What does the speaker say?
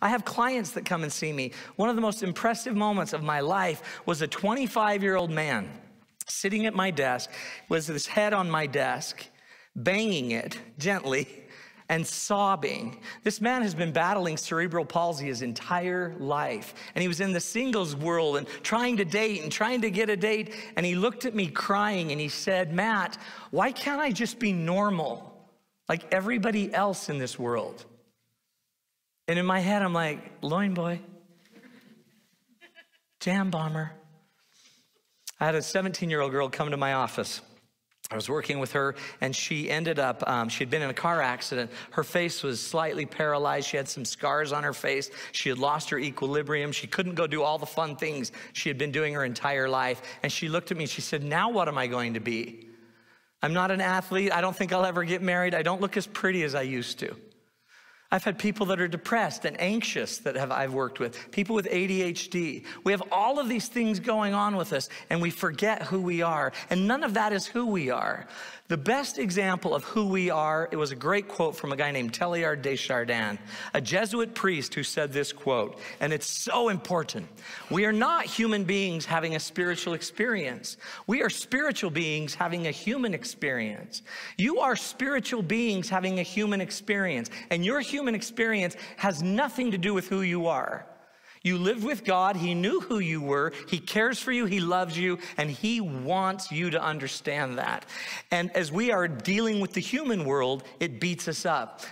I have clients that come and see me. One of the most impressive moments of my life was a 25 year old man sitting at my desk, with his head on my desk, banging it gently and sobbing. This man has been battling cerebral palsy his entire life. And he was in the singles world and trying to date and trying to get a date. And he looked at me crying and he said, Matt, why can't I just be normal like everybody else in this world? And in my head, I'm like, loin boy, jam bomber. I had a 17 year old girl come to my office. I was working with her, and she ended up, um, she had been in a car accident. Her face was slightly paralyzed. She had some scars on her face. She had lost her equilibrium. She couldn't go do all the fun things she had been doing her entire life. And she looked at me and she said, Now what am I going to be? I'm not an athlete. I don't think I'll ever get married. I don't look as pretty as I used to. I've had people that are depressed and anxious that have I've worked with, people with ADHD. We have all of these things going on with us and we forget who we are. And none of that is who we are. The best example of who we are, it was a great quote from a guy named Teilhard de Chardin, a Jesuit priest who said this quote, and it's so important. We are not human beings having a spiritual experience. We are spiritual beings having a human experience. You are spiritual beings having a human experience, and your human experience has nothing to do with who you are. You lived with God. He knew who you were. He cares for you. He loves you. And He wants you to understand that. And as we are dealing with the human world, it beats us up.